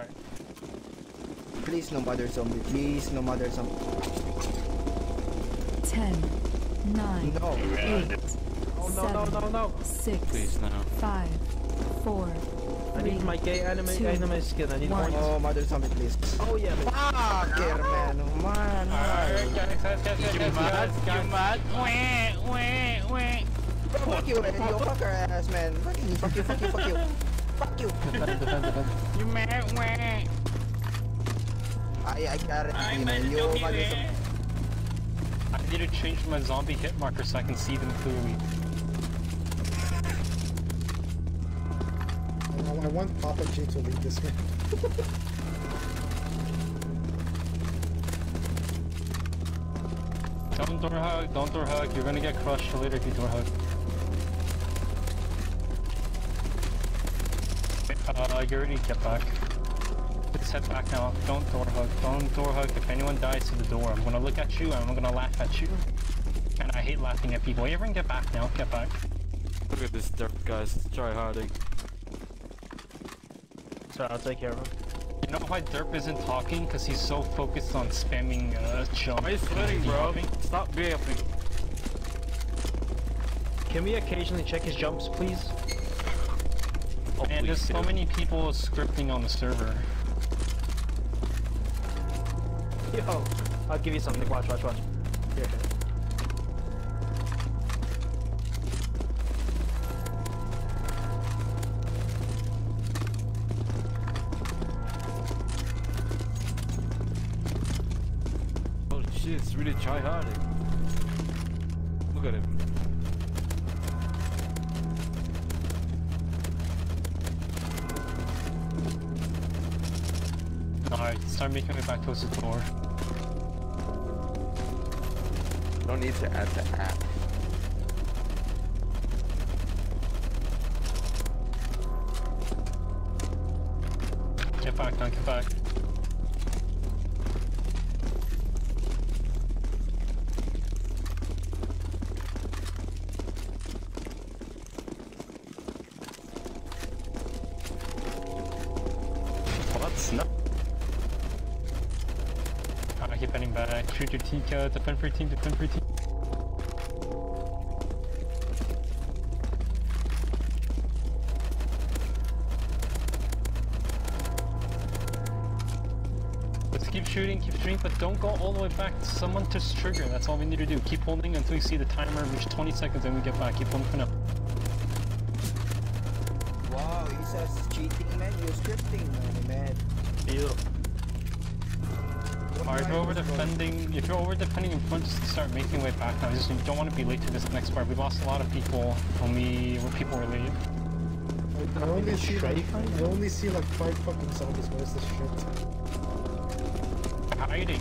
Alright. Please no mother zombie. Please no mother zombie. 10, 9, No. 8, Oh no no no no! 6, Please, no. 5, 4, I need my gay anime Two. anime skin. I need One. points. Oh, mother zombie, please. Oh yeah. baby. Fucker, man. Oh, man. Alright, guys, guys, guys, guys, You guys, mad? guys, You guys. mad? Wah, wah, wah. Fuck you, man. You fucker ass, man. Fuck you, fuck you, fuck you, fuck you. Fuck you. Defend, defend, defend. You mad? Wah. I, I got it. I'm you mad man. at You you, mother man. I need to change my zombie hit marker so I can see them clearly. I, I want Papa G to lead this man. Don't door hug, don't door hug. You're gonna get crushed later if you door hug. You already get back. Just head back now. Don't door hug. Don't door hug. If anyone dies to the door, I'm gonna look at you and I'm gonna laugh at you. And I hate laughing at people. Everyone get back now. Get back. Look at this derp, guys. Try harding. So I'll take care of him. You know why Derp isn't talking? Because he's so focused on spamming uh, jump. Why are you sweating, bro? Stop BFing. Can we occasionally check his jumps, please? Oh, And there's so do. many people scripting on the server. Yo, I'll give you something. Watch, watch, watch. Here, here. Oh shit, it's really try harding. Look at him. Making it back towards the door. Don't need to add the app. Get back don't get back. 13, kill it. Defend 13, defend 13. Let's keep shooting, keep shooting, but don't go all the way back. Someone just trigger. That's all we need to do. Keep holding until you see the timer reach 20 seconds and we get back. Keep holding for now. Wow, he's cheating, man. You're scripting, man. You. Alright, if you're over defending, if you're over defending in front, just start making way back now. Just you don't want to be late to this next part. We lost a lot of people when we when people were late. I, I only see like, I only see like five fucking zombies. What is this shit? Hiding.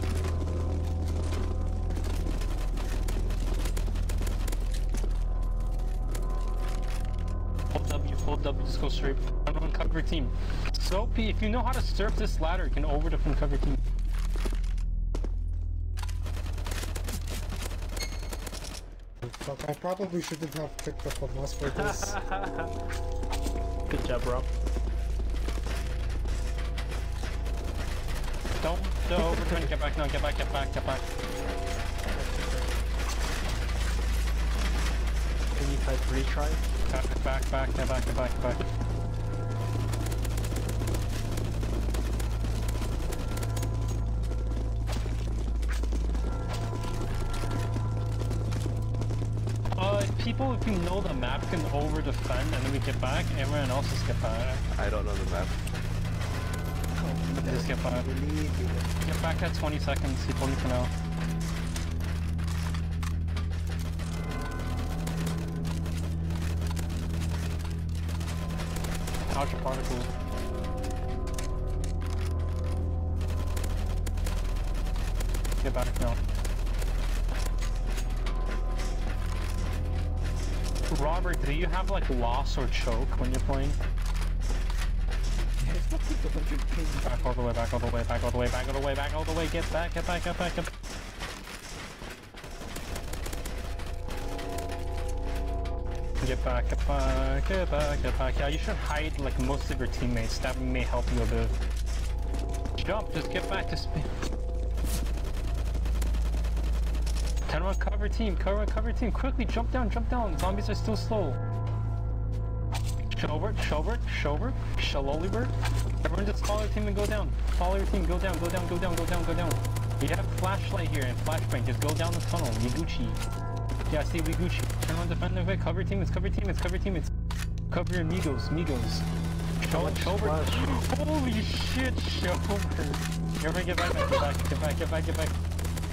Hold W, hold W, just go straight. Run on cover team. Soapy, if you know how to surf this ladder, you can over defend cover team. Fuck, I probably shouldn't have picked up a mouse for this. Good job, bro. Don't, don't over defend, get back now, get back, get back, get back. Can you type retry? Back, back, back, get back, get back, get back. People, if you know the map, can over defend and then we get back. Everyone else just get back. I don't know the map. Just get back. Get back at 20 seconds. Keep holding for now. Outer particle. Get back now. Robert, do you have like loss or choke when you're playing? Back all the way, back all the way, back all the way, back all the way, back all the way, get back, get back, get back, get back. Get back, get back, get back, get back. Yeah, you should hide like most of your teammates. That may help you a bit. jump, just get back to speed. 10 1 cover team, cover cover team, quickly jump down, jump down. Zombies are still slow. Showbert, Showbert, Showbert, Shalolibert. Everyone just follow your team and go down. Follow your team, go down, go down, go down, go down, go down. You have flashlight here and flashbang, just go down the tunnel, Yiguchi. Yeah, I see Wiguchi. Turn on defender, wait, cover team, it's cover team, it's cover team, it's cover your Migos, Migos. Show, Showbert. Holy shit, Showbert. Everyone get back, get back, get back, get back, get back.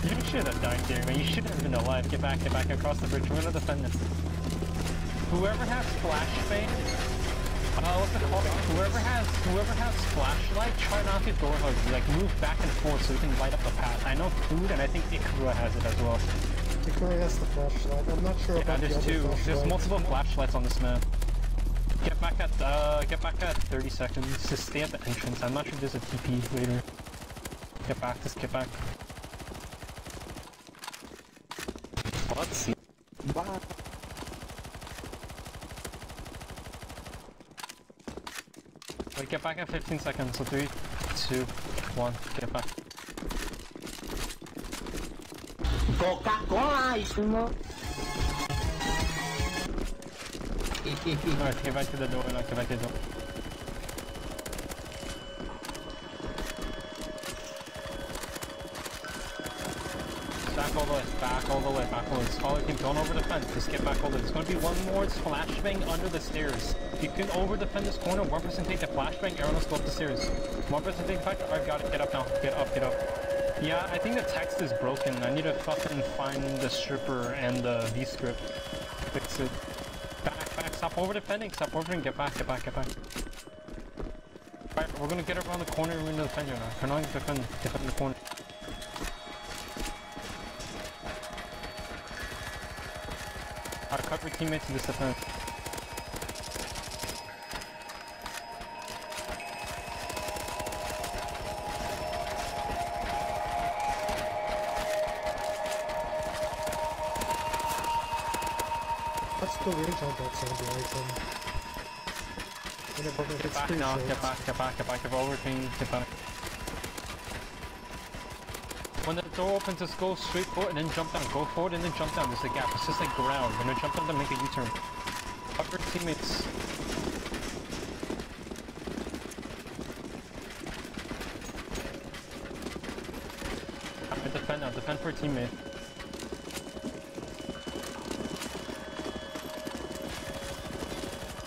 You should have died there, man. You shouldn't have been alive. Get back, get back across the bridge. We're gonna defend this. Whoever has flashbang, uh, what's it called? Whoever has, whoever has flashlight, try not to door hug. Like move back and forth so we can light up the path. I know food, and I think Ikura has it as well. Ikari has the flashlight. I'm not sure Yeah, about the there's other two. There's multiple flashlights on this map. Get back at, uh, get back at 30 seconds. Just stay at the entrance. I'm not sure if there's a TP later. Get back. Just get back. What? Wait, get back at 15 seconds. So three, two, one. Get back. Alright, get back to the door. Now, get back to the door. All the way, back all the way, back all the way. Follow team, don't over defend. Just get back way. There's gonna be one more flashbang under the stairs. If you can over defend this corner, one person take the flashbang, everyone else go up the stairs. One person take the flashbang. Alright, got it. Get up now. Get up, get up. Yeah, I think the text is broken. I need to fucking find the stripper and the V script. Fix it. Back, back, stop over defending, stop over and get back, get back, get back. Alright, we're gonna get around the corner we're gonna defend you now. Turn defend, defend the corner. Cover teammates in this defense. What's the range on that? Whenever it Get back now, get back, get back, get back, get team, get back. When the door opens, just go straight forward and then jump down. Go forward and then jump down. There's a gap. It's just like ground. When you jump down, then make a U-turn. Cover teammates. Alright, defend now. Defend for a teammate.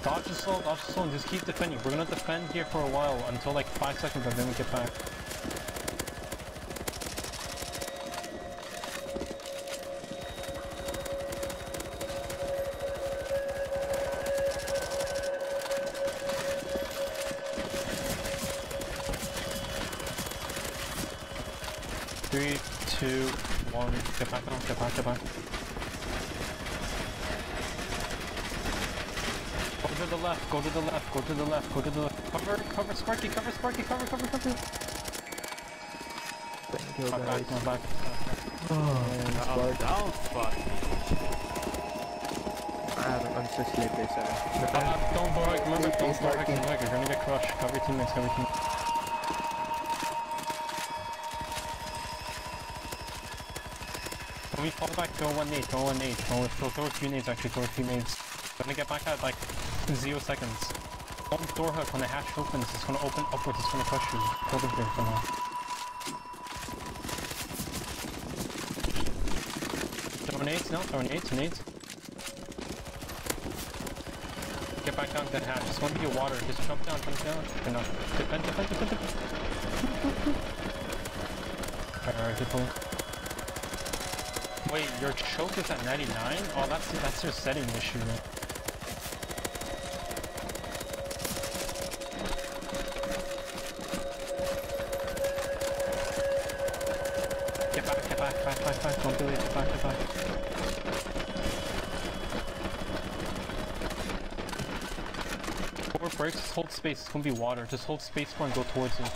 Dodge the slow, dodge the slow, and just keep defending. We're gonna defend here for a while until like 5 seconds and then we get back. Back on, get back, get back. Go to the left, go to the left, go to the left, go to the left. Cover, cover Sparky, cover Sparky, cover, cover, cover. Thank you, My guys. back, my back. I'm down, fuck. I'm, I'm so sleepy, sorry. Uh, don't go back, remember, don't Please, go back, Sparky. don't go back, you're gonna get crushed. Cover your teammates, cover your teammates. When fall back, throw one nade, throw one nade, throw, throw, throw a few nades actually, throw a few nades. Gonna get back at like zero seconds. Don't door hook when the hatch opens, it's gonna open upwards, it's gonna crush you. Hold it there for now. Throw nades now, throw nades, nades. Get back down to that hatch, it's gonna be your water, just jump down, jump down. Or not. Defend, defend, defend, defend. Alright, good pull. Wait, your choke is at 99? Oh, that's that's your setting issue. Get back, get back, back, back, back, don't do it, get back, get back. Forward breaks, just hold space, it's gonna be water. Just hold space for and go towards it.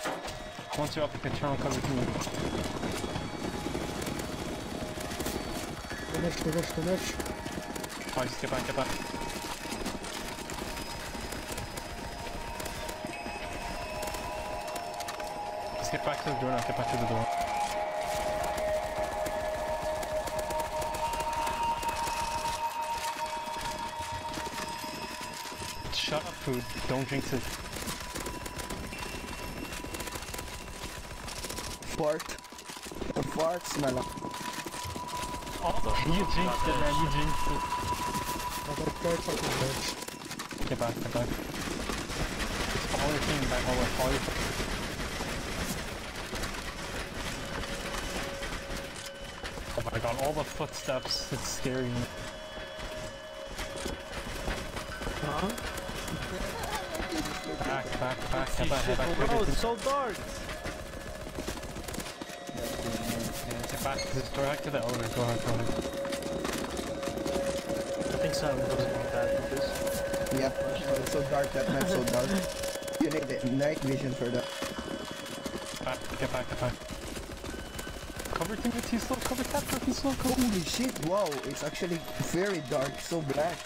Once you're up, you can turn on cover Dolaş dolaş dolaş. Chodź Stefan, Stefan. Let's get back to the door now, get back to the door. Shut up food, don't drink it. Fart. The fart smell. Oh, you jinxed it, man. You jinxed it. Oh, that guy fucking bitch. Get back, get back. Follow your team back over. Follow your Oh my god, all the footsteps. It's scary. Back, back, back. Head back, head back. Oh, it's so dark. Get back. Just go back to the elevator. Go ahead, go ahead. I think Sam doesn't want that because Yep. Oh, it's so dark. That map's so dark. You need the night vision for that. Back, get back, get back. Cover team with T-slow, cover tap for T-slow, cover. Holy shit! Wow, it's actually very dark. So black.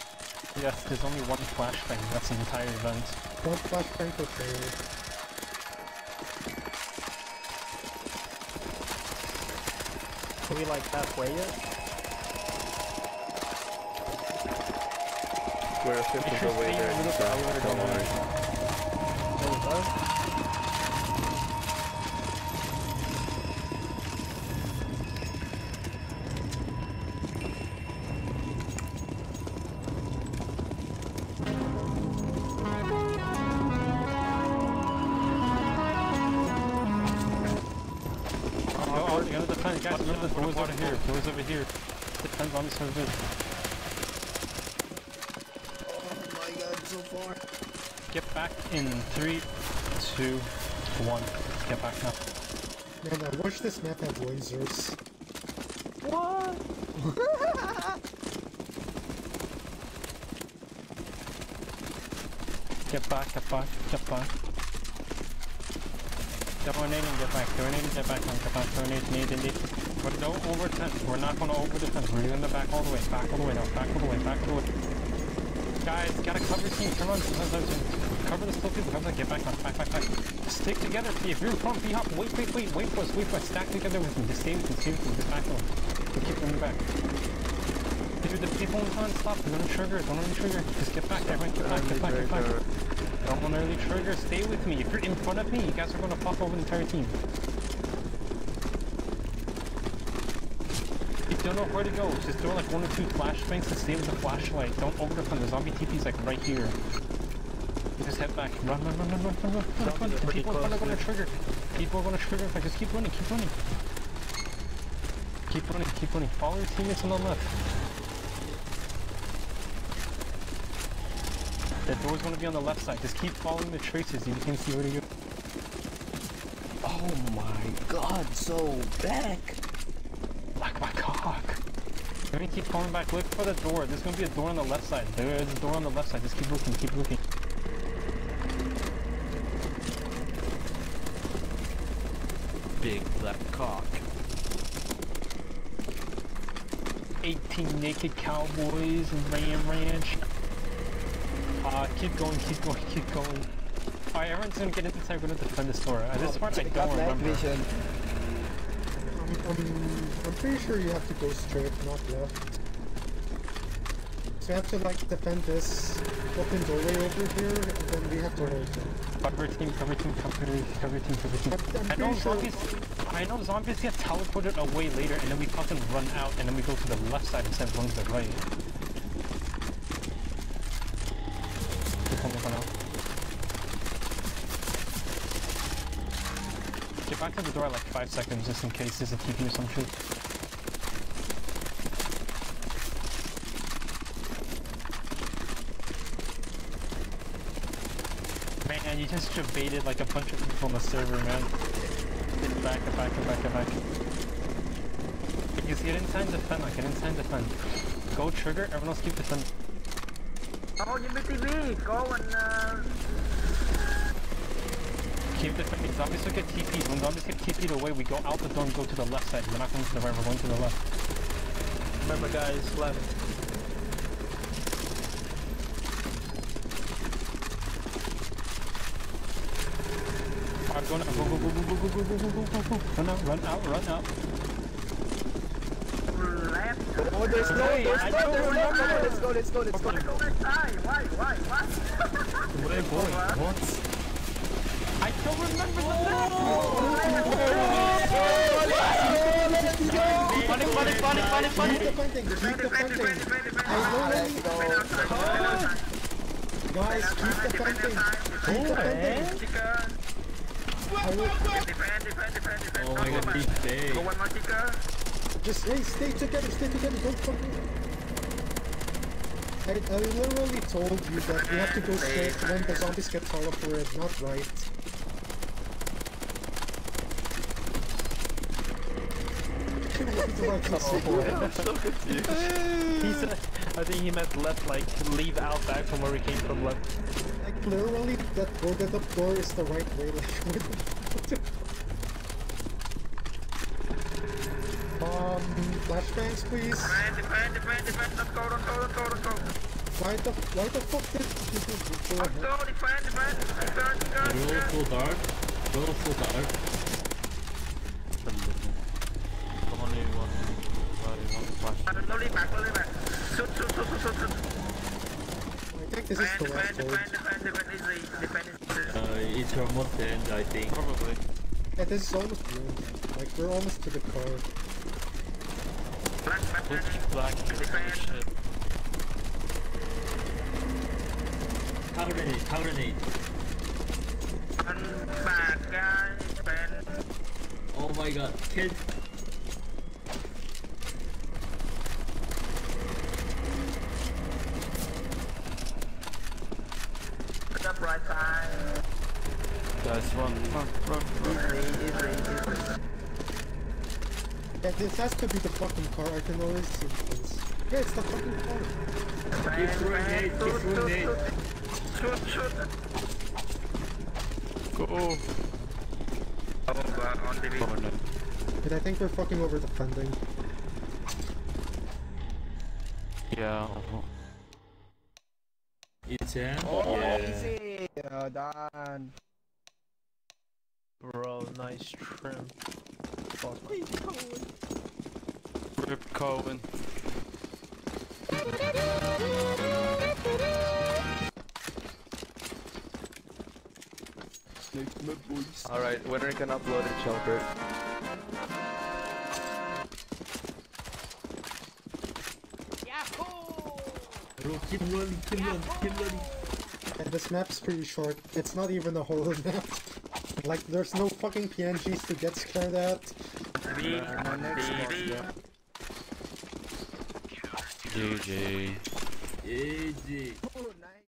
Yes, there's only one flashbang. That's the entire event. Don't flashbang for failure. we like halfway yet? We're 50 away there. Don't worry. Doors over here. Defend on this over Oh my god, so far. Get back in three, two, one. Get back now. Man, I wish this map had lasers. Get back, get back, get back. Donating, get back. Donating, get back. Get back. Donate, need, need. But don't over defend. We're not gonna over defend. We're gonna back all the way. Back all the way now. Back all the way. Back all the way. Guys, gotta cover team. Come on. Cover the still people. Cover that. Get back now. Back, back, back. Stick together. If you're in front, be up. Wait, wait, wait. Wait for us. Wait for us. Stack together with me. Just stay with me. Stay with me. Just back on. Keep coming back. Dude, the people in front, stop. Gonna trigger. Don't let trigger. Just get back. Everyone, get back. Get back. Get back. Don't want early trigger, stay with me. If you're in front of me, you guys are gonna fuck over the entire team. don't know where to go. Just throw like one or two flashbangs and stay with the flashlight. Don't open the zombie TP's like right here. Just head back. Run, run, run, run, run, run, run, run. People are gonna, trigger. People are gonna trigger if I just keep running, keep running. Keep running, keep running. Follow your teammates on the left. The door's gonna be on the left side. Just keep following the traces. You can see where to go. Oh my god, so back! Like my cock. Let me keep coming back. Look for the door. There's gonna be a door on the left side. There is a door on the left side. Just keep looking. Keep looking. Big black cock. 18 naked cowboys and Ram Ranch. Uh, keep going. Keep going. Keep going. Alright, everyone's gonna get into this. I'm gonna defend this door. At this part, I Check don't remember. vision. I'm, I'm, pretty sure you have to go straight, not left. So you have to like defend this open doorway over here, and then we have to hold it. Cover team, cover team, cover team, cover team, cover team. I know sure zombies. I know zombies get teleported away later, and then we fucking run out, and then we go to the left side instead of going to the right. Get back to the door like five seconds, just in case there's a TP or some shit. Man, you just debated like a bunch of people on the server, man. Get back, get back, get back, get back. Because get inside defend, like get inside defend. Go trigger, everyone else keep defend. Oh, give me TV. Go and uh, Keep defending. Zombies will get TP'd. When zombies get TP'd away, we go out the door and go to the left side. We're not going to the right, we're going to the left. Remember guys, left. Alright, Go now. Go, go, go, go, go, go, go, go, go, go, go. Run out, run out, run out. Left. Oh, there's no, there's I no, don't there's no. remember. Let's go, let's go, let's go. Go left side. Why? Why? Why? Where boy? What? Remember the. Keep keep defending. I guys, keep. Keep Defend, defend, defend, defend. Oh my god, big day. Just, hey, stay together, stay together, don't fucking... I, I literally told you that we have to go straight when the zombies get teleported, not right. Right, let's see. He said, I think he meant left, like leave out back from where we came from. Left. Like literally, that boarded up door is the right way. Like, what the Um, flashbangs, please. Defend, defend, defend, defend. Let's go, let's go, let's go, let's go. Why the why the fuck did go Let's ahead? go, defend, defend. Sticker, sticker, Roll sticker. full dark. Roll full dark. Only one, one flash. Slowly back, slowly back. Shoot, shoot, shoot, shoot, shoot, shoot. I think this is Defend, correct defend, code. defend, defend, defend easily. Defend easily. Uh, it's almost the end, I think. Probably. Yeah, this is almost the end. Like we're almost to the car. Black, black, Looks black. black. Defend. Shit. Tower grenade, tower grenade. One back, guys. Defend. Oh my god, kill. Put up right side. Guys, run, run, run, run. Easy, easy, easy. Yeah, this has to be the fucking car. I can always see this. Yeah, it's the fucking car. Defend, Keep throwing defend. nade, keep Shoot, shoot, nade. shoot. Shoot, shoot. Go. Oh, God, on the Corner. But I think we're fucking over the funding. Yeah. It's end. Oh, yeah. easy. Uh, done. Bro, nice trim boss fight. He's. Rip Colin. Alright, winner can upload it, Shelbert. And this map's pretty short. It's not even a whole map. like, there's no fucking PNGs to get scared at. GG. GG.